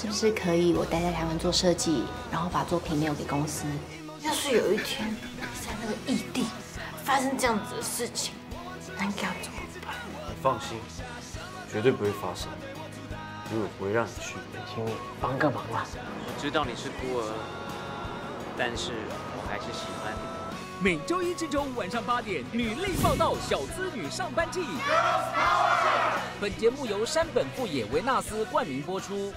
是不是可以我待在台湾做设计，然后把作品留给公司？要是有一天在那个异地发生这样子的事情，那该要怎么办？你放心，绝对不会发生，因为我不会让你去。请你帮个忙吧！我知道你是孤儿，但是我还是喜欢你。每周一至周五晚上八点，女力报道，小资女上班记。本节目由山本富野维纳斯冠名播出。